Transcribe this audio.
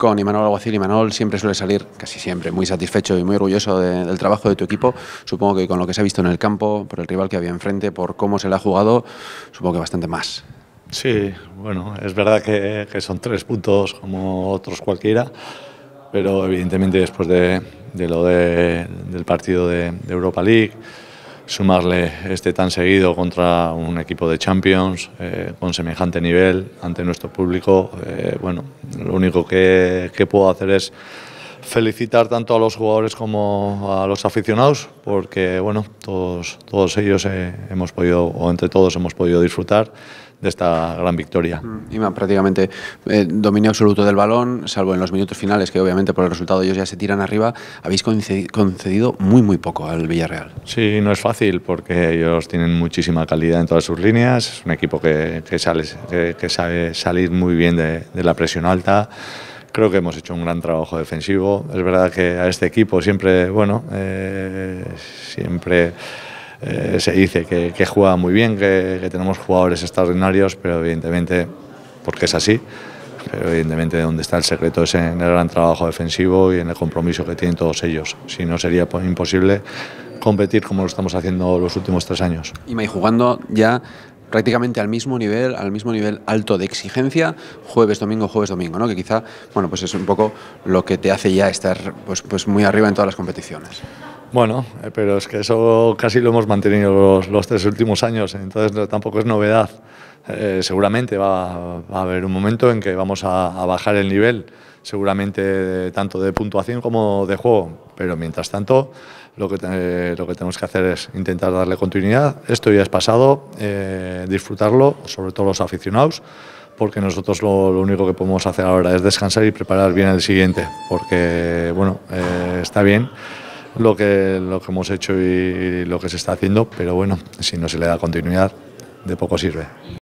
con Imanol Alguacil. Imanol siempre suele salir, casi siempre, muy satisfecho y muy orgulloso de- del trabajo de tu equipo. Supongo que con lo que se ha visto en el campo, por el rival que había enfrente, por cómo se le ha jugado, supongo que bastante más. Sí, bueno, es verdad que, son tres puntos como otros cualquiera, pero evidentemente después de, lo de- del partido de Europa League, sumarle este tan seguido contra un equipo de Champions eh, con semejante nivel ante nuestro público, eh, bueno, lo único que, que puedo hacer es felicitar tanto a los jugadores como a los aficionados, porque bueno, todos, todos ellos eh, hemos podido, o entre todos hemos podido disfrutar de esta gran victoria. Ima, prácticamente eh, dominio absoluto del balón, salvo en los minutos finales, que obviamente por el resultado ellos ya se tiran arriba. Habéis concedi- concedido muy, muy poco al Villarreal. Sí, no es fácil porque ellos tienen muchísima calidad en todas sus líneas. Es un equipo que, que sale, que, que sabe salir muy bien de, de la presión alta. Creo que hemos hecho un gran trabajo defensivo. Es verdad que a este equipo siempre, bueno, eh, siempre eh, se dice que, que juega muy bien, que, tenemos jugadores extraordinarios, pero evidentemente, porque es así, pero evidentemente donde está el secreto es en el gran trabajo defensivo y en el compromiso que tienen todos ellos. Si no sería imposible competir como lo estamos haciendo los últimos tres años. Y jugando ya prácticamente al mismo nivel, al mismo nivel alto de exigencia, jueves, domingo, jueves, domingo, ¿no? Que quizá, bueno, pues es un poco lo que te hace ya estar pues, pues muy arriba en todas las competiciones. Bueno, eh, pero es que eso casi lo hemos mantenido los, los tres últimos años, entonces tampoco es novedad. Eh, seguramente va, a haber un momento en que vamos a, bajar el nivel, seguramente tanto de puntuación como de juego, pero mientras tanto lo que, lo que tenemos que hacer es intentar darle continuidad. Esto ya es pasado, eh, disfrutarlo, sobre todo los aficionados, porque nosotros lo, lo único que podemos hacer ahora es descansar y preparar bien el siguiente, porque bueno, eh, está bien lo que, lo que hemos hecho y lo que se está haciendo, pero bueno, si no se le da continuidad, de poco sirve.